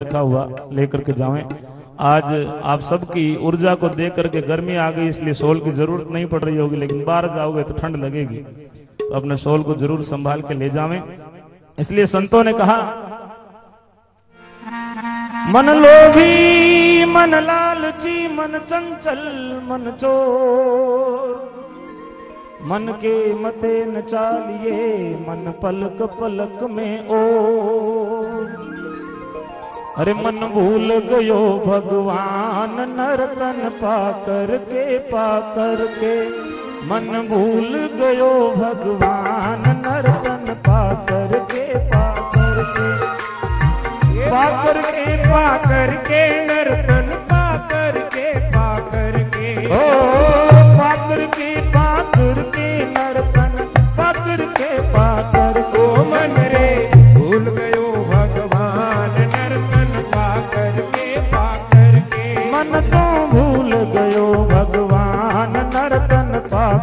रखा हुआ लेकर के जावें। आज आप सबकी ऊर्जा को देख करके गर्मी आ गई, इसलिए सोल की ज़रूरत नहीं पड़ रही होगी, लेकिन बाहर जाओगे तो ठंड लगेगी। तो अपने सोल को ज़रूर संभाल के ले जावें। इसलिए संतों ने कहा, मन लोभी, मन लालची, मन चंचल, मन चोर। मन के मते न चालिए, मन पलक पलक में ओ अरे मन भूल गयो भगवान, नरतन पाकर के पाकर के। मन भूल गयो भगवान, नरतन पाकर के पाकर के। पाकर के पाकर के, नर्तन पाकर के पाकर के। ओ, पाकर के पाकर के, नरतन पाकर के, पाकर ओ, मन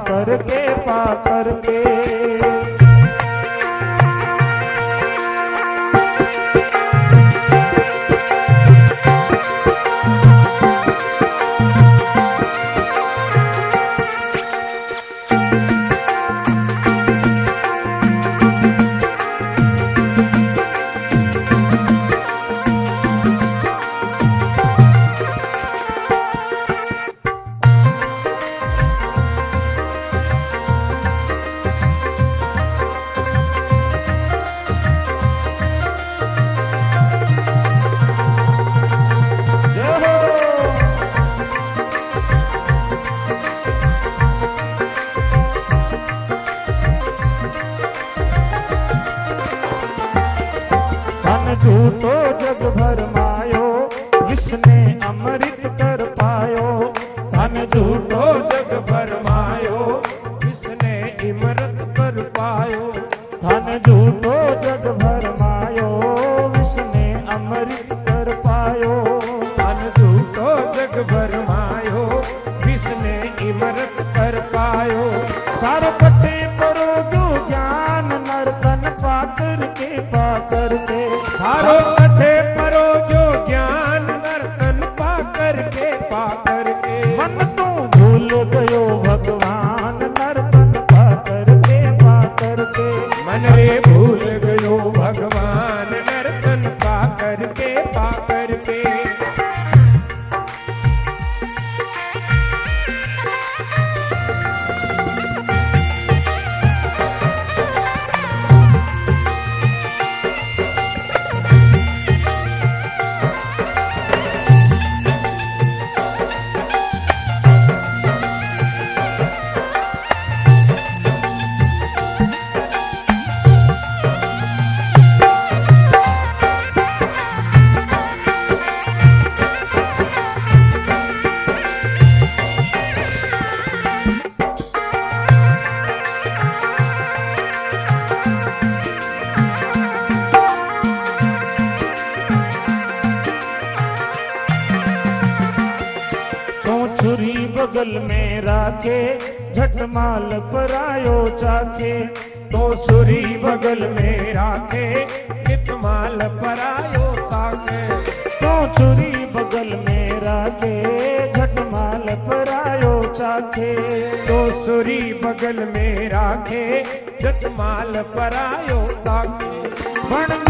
नरतन पाकर के झूठो जग भरमायो जिसने इमरत कर पायो? धन झूठो जग भर मायो अमृत कर पायो। मन झूठो जग भरमायो जिसने इमरत कर पायो। सार पटे परो जो ज्ञान, नर्तन पाकर के पाकर के। हारो कथे परो जो ज्ञान, नर्तन पाकर के पाकर के। भूल बगल में राखे, झटमाल परायो चाके। तो सुरी बगल में राखे नित माल परायो ताके तो छुरी बगल में राखे, झटमाल परायो चाके। तो सुरी बगल में राखे जत माल परायो ताके बन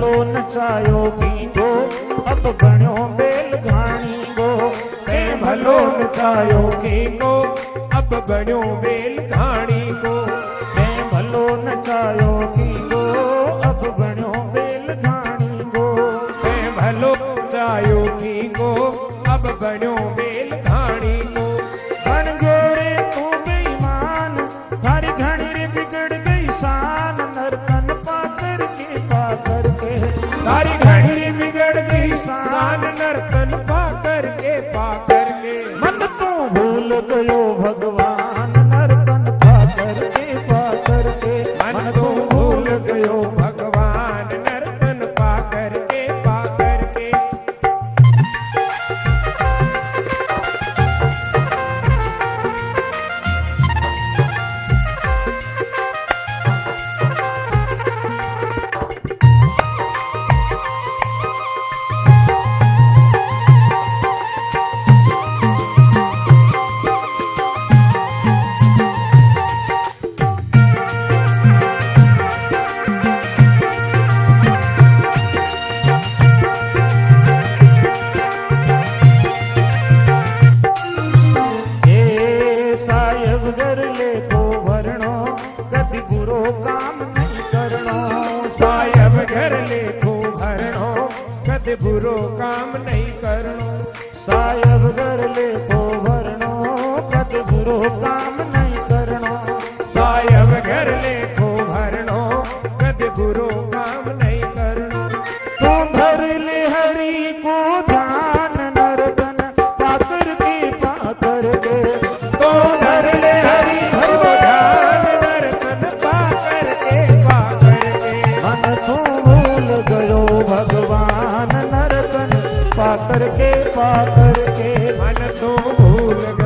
मेलो नचायो बीबो अब बणियो बेल घाणी गो। तंहिं भलो नचायो बीबो अब बणियो बेल घाणी गो। तंहिं भलो नचायो बीबो मन तो भूल